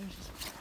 There's just